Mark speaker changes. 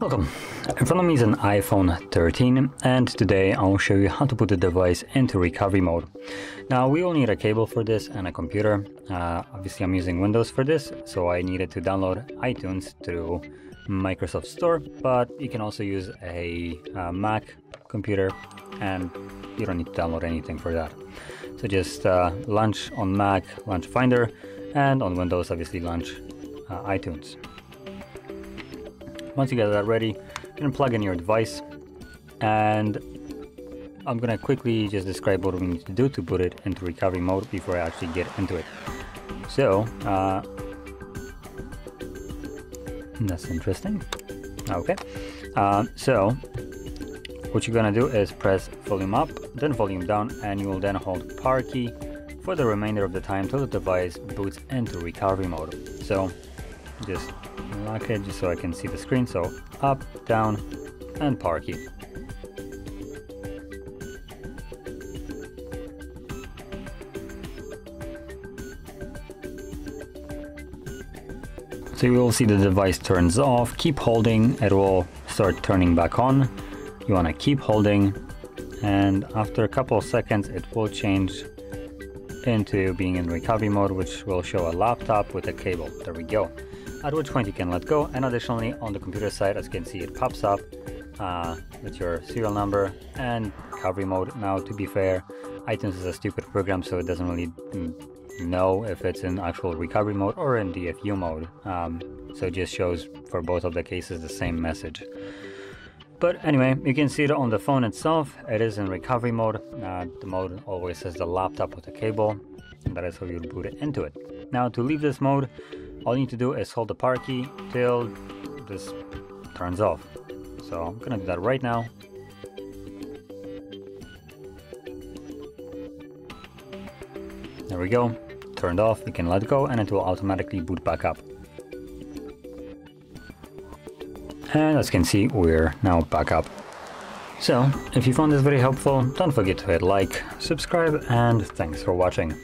Speaker 1: Welcome. In front of me is an iPhone 13 and today I'll show you how to put the device into recovery mode. Now we will need a cable for this and a computer. Uh, obviously I'm using Windows for this so I needed to download iTunes through Microsoft Store but you can also use a, a Mac computer and you don't need to download anything for that. So just uh, launch on Mac, launch Finder and on Windows obviously launch uh, iTunes. Once you get that ready, you can plug in your device and I'm gonna quickly just describe what we need to do to put it into recovery mode before I actually get into it. So, uh, that's interesting. Okay, uh, so what you're gonna do is press volume up, then volume down, and you will then hold power key for the remainder of the time till the device boots into recovery mode. So just lock it just so I can see the screen. So up, down, and power key. So you will see the device turns off, keep holding, it will start turning back on. You want to keep holding and after a couple of seconds it will change into being in recovery mode which will show a laptop with a cable. There we go at which point you can let go. And additionally, on the computer side, as you can see, it pops up uh, with your serial number and recovery mode. Now, to be fair, iTunes is a stupid program, so it doesn't really know if it's in actual recovery mode or in DFU mode. Um, so it just shows for both of the cases the same message. But anyway, you can see it on the phone itself. It is in recovery mode. Uh, the mode always says the laptop with the cable. And that is how you boot it into it. Now to leave this mode, all you need to do is hold the power key till this turns off. So I'm gonna do that right now. There we go, turned off, you can let go and it will automatically boot back up. And as you can see, we're now back up. So, if you found this very helpful, don't forget to hit like, subscribe, and thanks for watching.